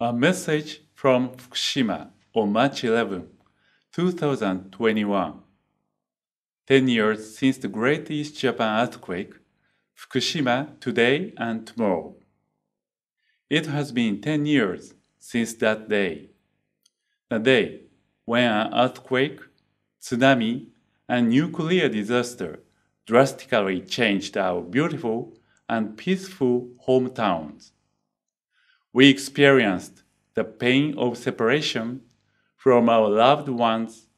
A message from Fukushima on March 11, 2021. 10 years since the Great East Japan earthquake, Fukushima today and tomorrow. It has been 10 years since that day. The day when an earthquake, tsunami, and nuclear disaster drastically changed our beautiful and peaceful hometowns. We experienced the pain of separation from our loved ones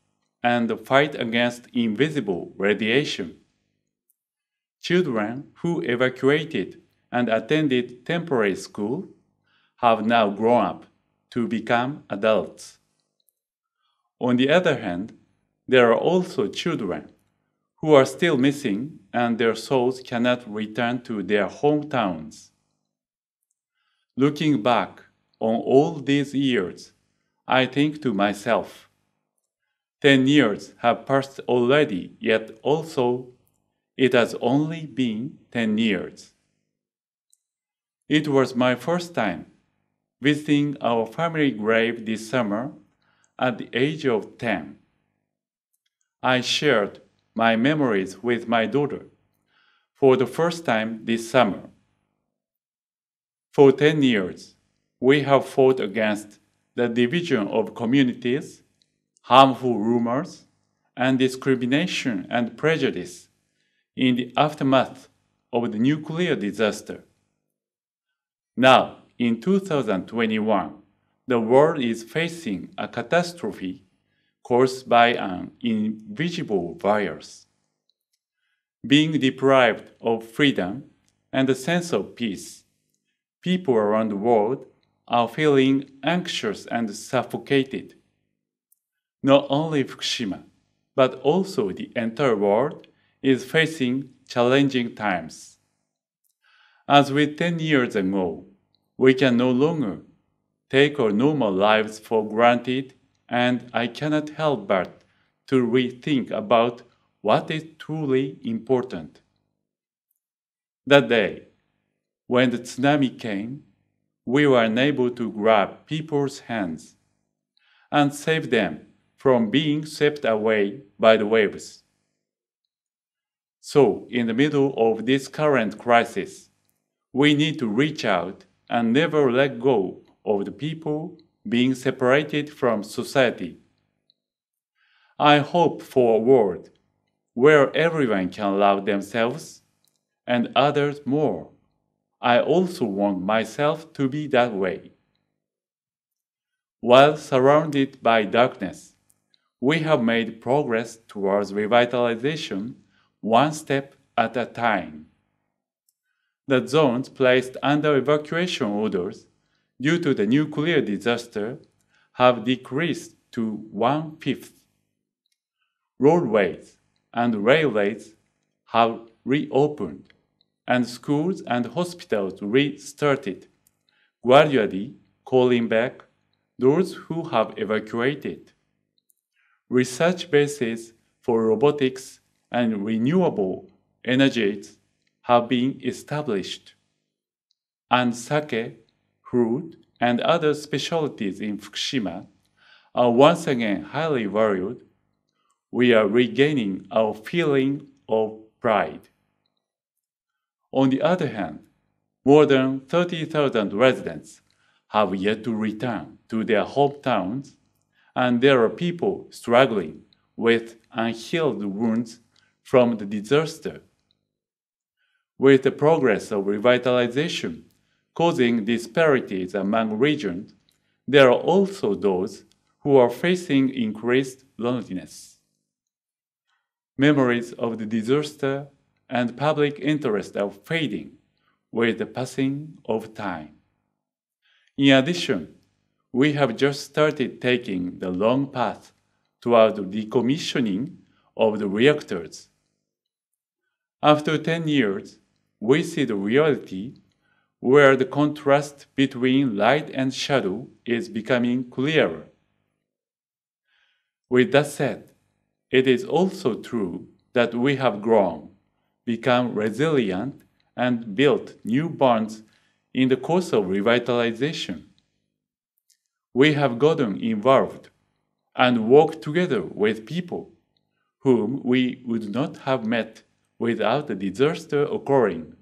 and the fight against invisible radiation. Children who evacuated and attended temporary school have now grown up to become adults. On the other hand, there are also children who are still missing and their souls cannot return to their hometowns. Looking back on all these years, I think to myself, ten years have passed already, yet also it has only been ten years. It was my first time visiting our family grave this summer at the age of 10. I shared my memories with my daughter for the first time this summer. For 10 years, we have fought against the division of communities, harmful rumors, and discrimination and prejudice in the aftermath of the nuclear disaster. Now, in 2021, the world is facing a catastrophe caused by an invisible virus. Being deprived of freedom and a sense of peace, people around the world are feeling anxious and suffocated. Not only Fukushima, but also the entire world is facing challenging times. As with 10 years ago, we can no longer take our normal lives for granted and I cannot help but to rethink about what is truly important. That day, when the tsunami came, we were unable to grab people's hands and save them from being swept away by the waves. So, in the middle of this current crisis, we need to reach out and never let go of the people being separated from society. I hope for a world where everyone can love themselves and others more. I also want myself to be that way. While surrounded by darkness, we have made progress towards revitalization one step at a time. The zones placed under evacuation orders due to the nuclear disaster have decreased to one fifth. Roadways and railways have reopened, and schools and hospitals restarted, gradually calling back those who have evacuated. Research bases for robotics and renewable energies have been established, and sake fruit, and other specialties in Fukushima are once again highly valued, we are regaining our feeling of pride. On the other hand, more than 30,000 residents have yet to return to their hometowns, and there are people struggling with unhealed wounds from the disaster. With the progress of revitalization, causing disparities among regions, there are also those who are facing increased loneliness. Memories of the disaster and public interest are fading with the passing of time. In addition, we have just started taking the long path toward the decommissioning of the reactors. After 10 years, we see the reality where the contrast between light and shadow is becoming clearer. With that said, it is also true that we have grown, become resilient, and built new bonds in the course of revitalization. we have gotten involved and worked together with people whom we would not have met without the disaster occurring.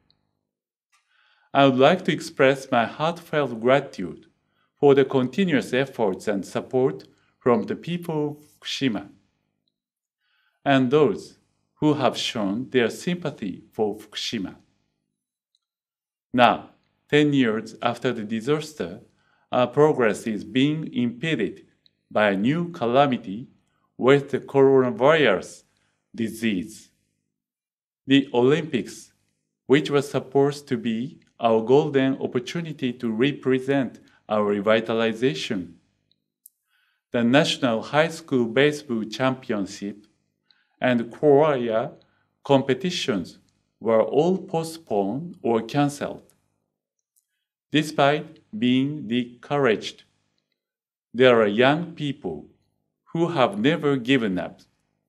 I would like to express my heartfelt gratitude for the continuous efforts and support from the people of Fukushima and those who have shown their sympathy for Fukushima. Now, 10 years after the disaster, our progress is being impeded by a new calamity with the coronavirus disease. The Olympics, which was supposed to be our golden opportunity to represent our revitalization. The National High School Baseball Championship and choir competitions were all postponed or cancelled. Despite being discouraged, there are young people who have never given up,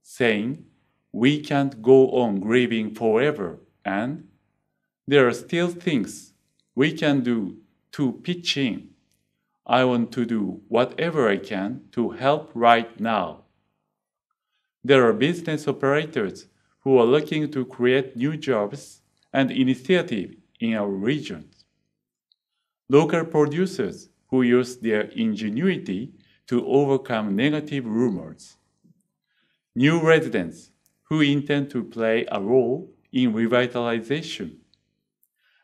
saying, We can't go on grieving forever, and there are still things we can do to pitch in. I want to do whatever I can to help right now. There are business operators who are looking to create new jobs and initiatives in our regions. Local producers who use their ingenuity to overcome negative rumors. New residents who intend to play a role in revitalization.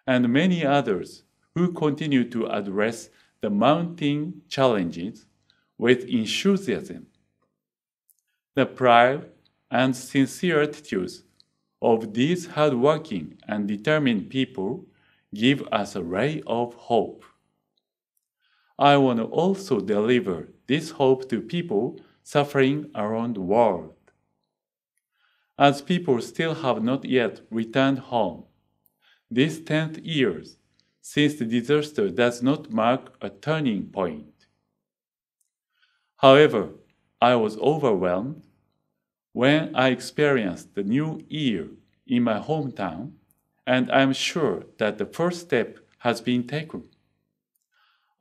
And many others who continue to address the mounting challenges with enthusiasm. The pride and sincere attitudes of these hardworking and determined people give us a ray of hope. I want to also deliver this hope to people suffering around the world. As people still have not yet returned home, this 10th year since the disaster does not mark a turning point. However, I was overwhelmed when I experienced the new year in my hometown, and I'm sure that the first step has been taken.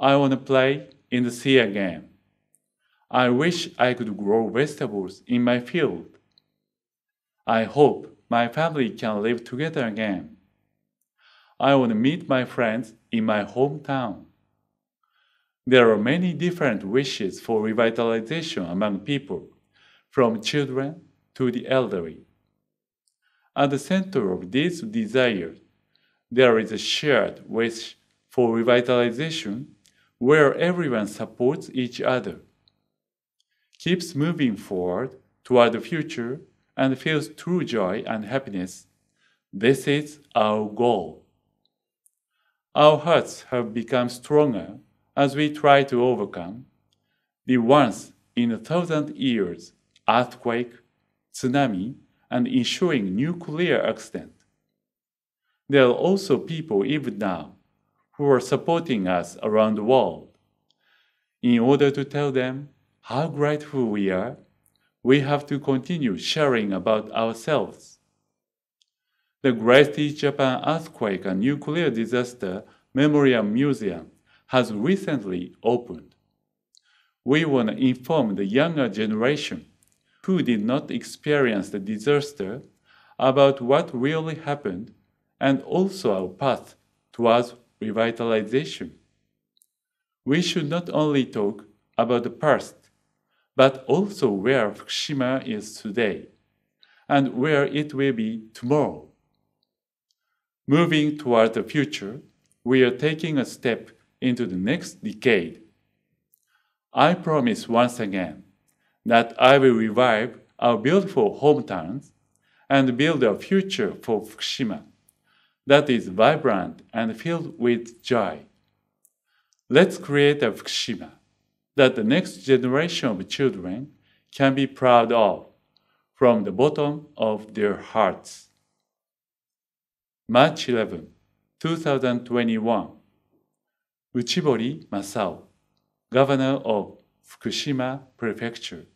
I want to play in the sea again. I wish I could grow vegetables in my field. I hope my family can live together again. I want to meet my friends in my hometown. There are many different wishes for revitalization among people, from children to the elderly. At the center of these desires, there is a shared wish for revitalization where everyone supports each other, keeps moving forward toward the future, and feels true joy and happiness. This is our goal. Our hearts have become stronger as we try to overcome the once in a thousand years earthquake, tsunami, and ensuing nuclear accident. There are also people even now who are supporting us around the world. In order to tell them how grateful we are, we have to continue sharing about ourselves. The Great East Japan Earthquake and Nuclear Disaster Memorial Museum has recently opened. We want to inform the younger generation who did not experience the disaster about what really happened and also our path towards revitalization. We should not only talk about the past, but also where Fukushima is today and where it will be tomorrow. Moving toward the future, we are taking a step into the next decade. I promise once again that I will revive our beautiful hometowns and build a future for Fukushima that is vibrant and filled with joy. Let's create a Fukushima that the next generation of children can be proud of from the bottom of their hearts. March 11, 2021 Uchibori Masao, Governor of Fukushima Prefecture